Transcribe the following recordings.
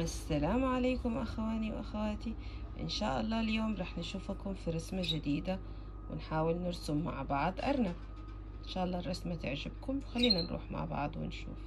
السلام عليكم أخواني وأخواتي. إن شاء الله اليوم رح نشوفكم في رسمة جديدة ونحاول نرسم مع بعض أرنب. إن شاء الله الرسمة تعجبكم خلينا نروح مع بعض ونشوف.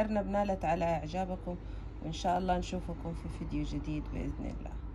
الأرنب نالت على إعجابكم وإن شاء الله نشوفكم في فيديو جديد بإذن الله.